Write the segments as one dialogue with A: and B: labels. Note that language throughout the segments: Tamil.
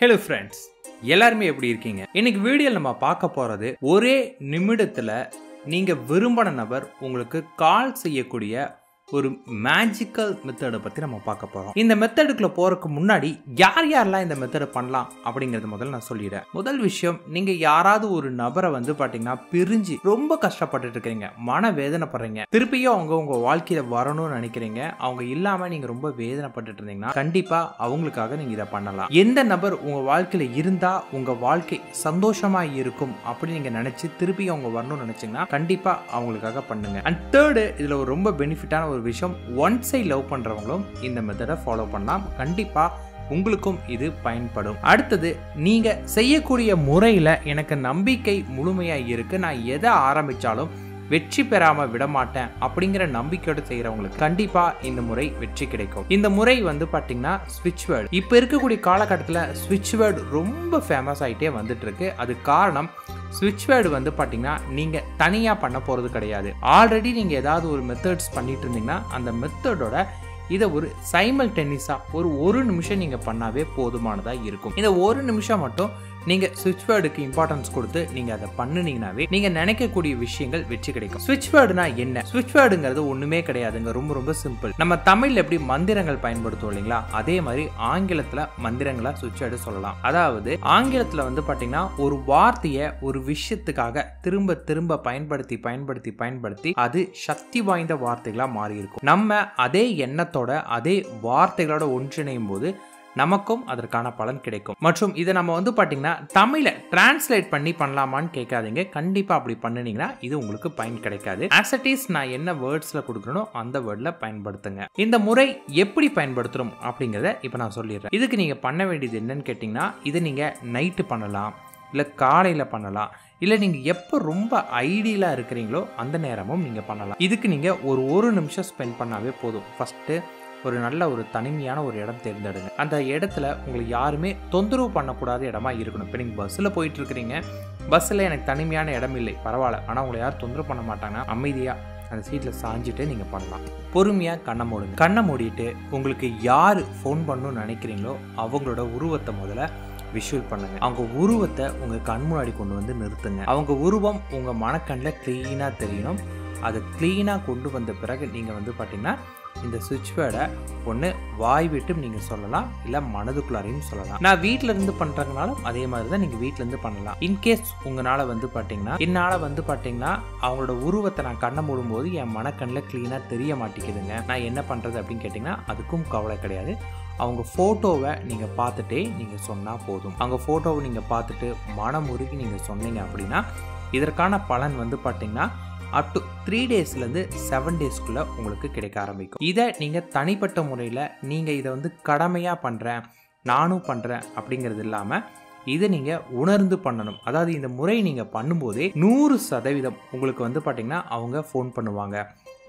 A: ஹலோ ஃப்ரெண்ட்ஸ் எல்லாருமே எப்படி இருக்கீங்க? இன்னைக்கு வீடியோவில் நம்ம பார்க்க போகிறது ஒரே நிமிடத்தில் நீங்கள் விரும்பின நபர் உங்களுக்கு கால் செய்யக்கூடிய ஒரு மேஜிக்கல் மெத்தடை பற்றி நம்ம பார்க்க போகிறோம் இந்த மெத்தடுக்குள்ள போகிறதுக்கு முன்னாடி யார் யாரெல்லாம் இந்த மெத்தடை பண்ணலாம் அப்படிங்கிறது முதல்ல நான் சொல்லிடுறேன். முதல் விஷயம் நீங்கள் யாராவது ஒரு நபரை வந்து பார்த்தீங்கன்னா பிரிஞ்சு ரொம்ப கஷ்டப்பட்டுட்டு இருக்கிறீங்க மன வேதனைப்படுறீங்க திருப்பியும் அவங்க உங்கள் வாழ்க்கையில் வரணும்னு நினைக்கிறீங்க அவங்க இல்லாமல் நீங்கள் ரொம்ப வேதனைப்பட்டுட்டு இருந்தீங்கன்னா கண்டிப்பாக அவங்களுக்காக நீங்கள் இதை பண்ணலாம். எந்த நபர் உங்கள் வாழ்க்கையில் இருந்தால் உங்கள் வாழ்க்கை சந்தோஷமாக இருக்கும் அப்படின்னு நீங்கள் நினச்சி திருப்பியும் அவங்க வரணும்னு நினச்சிங்கன்னா கண்டிப்பாக அவங்களுக்காக பண்ணுங்க. அண்ட் தேர்டு இதில் ஒரு ரொம்ப பெனிஃபிட்டான ஒரு விஷயம் ஒன் சைட் லவ் பண்ணுறவங்களும் இந்த மெத்தடை ஃபாலோ பண்ணலாம் கண்டிப்பாக உங்களுக்கும் இது பயன்படும். அடுத்தது நீங்கள் செய்யக்கூடிய முறையில் எனக்கு நம்பிக்கை முழுமையாக இருக்கு. நான் எதை ஆரம்பித்தாலும் வெற்றி பெறாமல் விட மாட்டேன் அப்படிங்கிற நம்பிக்கையோடு செய்கிறவங்களுக்கு கண்டிப்பாக இந்த முறை வெற்றி கிடைக்கும். இந்த முறை வந்து பார்த்தீங்கன்னா ஸ்விட்ச் வேர்டு இப்போ இருக்கக்கூடிய காலகட்டத்தில் ஸ்விட்ச் வேர்டு ரொம்ப ஃபேமஸ் ஆகிட்டே வந்துட்டு இருக்கு. அது காரணம் ஸ்விட்ச் வேர்டு வந்து பார்த்தீங்கன்னா நீங்கள் தனியாக பண்ண போகிறது கிடையாது. ஆல்ரெடி நீங்கள் ஏதாவது ஒரு மெத்தட்ஸ் பண்ணிட்டு இருந்தீங்கன்னா அந்த மெத்தடோட இதை ஒரு சைமல் டென்னிஸாக ஒரு ஒரு நிமிஷம் நீங்கள் பண்ணாவே போதுமானதாக இருக்கும். இந்த ஒரு நிமிஷம் மட்டும் நீங்கள் சுவிட்ச் வேர்டுக்கு இம்பார்ட்டன்ஸ் கொடுத்து நீங்கள் அதை பண்ணினீங்கனாவே நீங்கள் நினைக்கக்கூடிய விஷயங்கள் வெற்றி கிடைக்கும். சுவிட்ச் வேர்டுனா என்ன? சுவிட்ச் வேர்டுங்கிறது ஒன்றுமே கிடையாதுங்க. ரொம்ப ரொம்ப சிம்பிள் நம்ம தமிழில் எப்படி மந்திரங்கள் பயன்படுத்துவோம் இல்லைங்களா? அதே மாதிரி ஆங்கிலத்தில் மந்திரங்களை சுவிட்ச் வேர்டு சொல்லலாம். அதாவது ஆங்கிலத்தில் வந்து பார்த்தீங்கன்னா ஒரு வார்த்தையை ஒரு விஷயத்துக்காக திரும்ப திரும்ப பயன்படுத்தி பயன்படுத்தி பயன்படுத்தி அது சக்தி வாய்ந்த வார்த்தைகளாக மாறி இருக்கும் நம்ம அதே எண்ணத்தோட அதே வார்த்தைகளோட ஒன்றிணையும் போது நமக்கும் அதற்கான பலன் கிடைக்கும். மற்றும் இதை நம்ம வந்து பார்த்தீங்கன்னா தமிழை டிரான்ஸ்லேட் பண்ணி பண்ணலாமான்னு கேட்காதீங்க. கண்டிப்பாக அப்படி பண்ணினீங்கன்னா இது உங்களுக்கு பயன் கிடைக்காது. ஆசட்டிஸ் நான் என்ன வேர்ட்ஸில் கொடுக்குறனோ அந்த வேர்டில் பயன்படுத்துங்க. இந்த முறை எப்படி பயன்படுத்துகிறோம் அப்படிங்கிறத இப்போ நான் சொல்லிடுறேன். இதுக்கு நீங்கள் பண்ண வேண்டியது என்னன்னு கேட்டிங்கன்னா இதை நீங்கள் நைட்டு பண்ணலாம். இல்லை காலையில் பண்ணலாம். இல்லை நீங்கள் எப்போ ரொம்ப ஐடியலாக இருக்கிறீங்களோ அந்த நேரமும் நீங்கள் பண்ணலாம். இதுக்கு நீங்கள் ஒரு ஒரு நிமிஷம் ஸ்பெண்ட் பண்ணாவே போதும். ஃபஸ்ட்டு ஒரு நல்ல ஒரு தனிமையான ஒரு இடம் தேர்ந்தெடுங்க. அந்த இடத்துல உங்களுக்கு யாருமே தொந்தரவு பண்ணக்கூடாத இடமா இருக்கணும். இப்போ நீங்கள் பஸ்ஸில் போயிட்டு இருக்கிறீங்க பஸ்ஸில் எனக்கு தனிமையான இடம் இல்லை. பரவாயில்ல. ஆனால் உங்களை யாரும் தொந்தரவு பண்ண மாட்டாங்கன்னா அமைதியாக அந்த சீட்டில் சாஞ்சிட்டு நீங்கள் பண்ணலாம். பொறுமையாக கண்ணை மூடுங்க. கண்ணை மூடிட்டு உங்களுக்கு யார் ஃபோன் பண்ணணும்னு நினைக்கிறீங்களோ அவங்களோட உருவத்தை முதல்ல விஷுவல் பண்ணுங்க. அவங்க உருவத்தை உங்கள் கண் முன்னாடி கொண்டு வந்து நிறுத்துங்க. அவங்க உருவம் உங்கள் மனக்கண்ணில் க்ளீனாக தெரியணும். அதை க்ளீனாக கொண்டு வந்த பிறகு நீங்கள் வந்து பார்த்தீங்கன்னா இந்த சுவிட்ச் வேர்டை ஒன்று வாய் விட்டு நீங்கள் சொல்லலாம் இல்லை மனதுக்குள்ளாரையும் சொல்லலாம். நான் வீட்டில இருந்து பண்ணுறதுனாலும் அதே மாதிரி தான் நீங்கள் வீட்டிலேருந்து பண்ணலாம். இன்கேஸ் உங்களால் வந்து பார்த்தீங்கன்னா என்னால் வந்து பார்த்தீங்கன்னா அவங்களோட உருவத்தை நான் கண்ணை மூடும்போது என் மனக்கண்ணில் க்ளீனாக தெரிய மாட்டேங்குதுங்க. நான் என்ன பண்ணுறது அப்படின்னு கேட்டிங்கன்னா அதுக்கும் கவலை கிடையாது. அவங்க ஃபோட்டோவை நீங்கள் பார்த்துட்டே நீங்கள் சொன்னால் போதும். அவங்க ஃபோட்டோவை நீங்கள் பார்த்துட்டு மனம் உருகி நீங்கள் சொன்னீங்க அப்படின்னா இதற்கான பலன் வந்து பார்த்தீங்கன்னா அப் டு த்ரீ டேஸ்லேருந்து செவன் டேஸ்க்குள்ளே உங்களுக்கு கிடைக்க ஆரம்பிக்கும். இதை நீங்கள் தனிப்பட்ட முறையில் நீங்கள் இதை வந்து கடமையாக பண்ணுறேன் நானும் பண்ணுறேன் அப்படிங்கிறது இல்லாமல் இதை நீங்கள் உணர்ந்து பண்ணணும். அதாவது இந்த முறை நீங்கள் பண்ணும்போதே நூறு சதவீதம் உங்களுக்கு வந்து பார்த்திங்கன்னா அவங்க ஃபோன் பண்ணுவாங்க.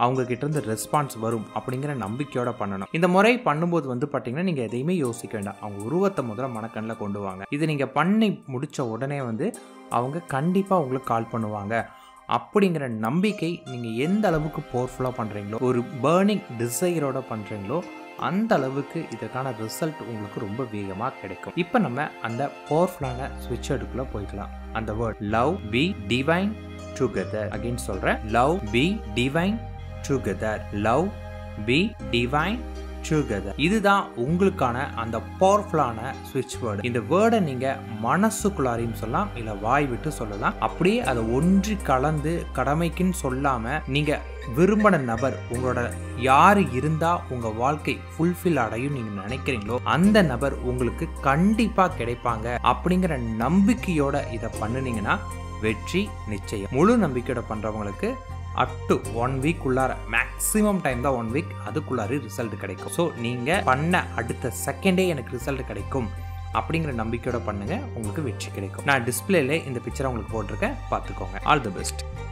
A: அவங்க கிட்டேருந்து ரெஸ்பான்ஸ் வரும் அப்படிங்கிற நம்பிக்கையோட பண்ணணும். இந்த முறை பண்ணும்போது வந்து பார்த்தீங்கன்னா நீங்கள் எதையுமே யோசிக்க வேண்டாம். அவங்க உருவத்தை முதல்ல மனக்கண்ணில் கொண்டு வாங்க. இது நீங்கள் பண்ணி முடித்த உடனே வந்து அவங்க கண்டிப்பாக உங்களுக்கு கால் பண்ணுவாங்க. அப்படிங்கிற நம்பிக்கை நீங்கள் எந்த அளவுக்கு பவர்ஃபுல்லாக பண்ணுறீங்களோ ஒரு பேர்னிங் டிசைரோட பண்ணுறீங்களோ அந்த அளவுக்கு இதற்கான ரிசல்ட் உங்களுக்கு ரொம்ப வேகமாக கிடைக்கும். இப்போ நம்ம அந்த பவர்ஃபுல்லான ஸ்விட்ச் எடுக்குள்ள போய்க்கலாம். அந்த word love be divine together again சொல்கிறேன் love be divine together love be divine together இதுதான் உங்களுக்கான அந்த பவர்ஃபுல்லான சுவிட்ச் வேர்டு இந்த வேர்டை நீங்க மனசுக்குள்ளாரையும் சொல்லலாம் இல்ல வாய் விட்டு சொல்லலாம். அப்படியே அதை ஒன்றி கலந்து கடமைக்குன்னு சொல்லாம நீங்க விரும்பின நபர் உங்களோட யார் இருந்தா உங்க வாழ்க்கை ஃபுல்ஃபில் அடையும் நீங்க நினைக்கிறீங்களோ அந்த நபர் உங்களுக்கு கண்டிப்பா கிடைப்பாங்க. அப்படிங்கிற நம்பிக்கையோட இதை பண்ணுனீங்கன்னா வெற்றி நிச்சயம். முழு நம்பிக்கையோட பண்றவங்களுக்கு அப் டு ஒன் வீக் உள்ளார. மேக்ஸிமம் டைம் தான் ஒன் வீக் அதுக்குள்ளார ரிசல்ட் கிடைக்கும். ஸோ நீங்கள் பண்ண அடுத்த செகண்டே எனக்கு ரிசல்ட் கிடைக்கும் அப்படிங்கிற நம்பிக்கையோட பண்ணுங்க. உங்களுக்கு வெற்றி கிடைக்கும். நான் டிஸ்பிளேல இந்த பிக்சரை உங்களுக்கு போட்டிருக்கேன். பார்த்துக்கோங்க. All the best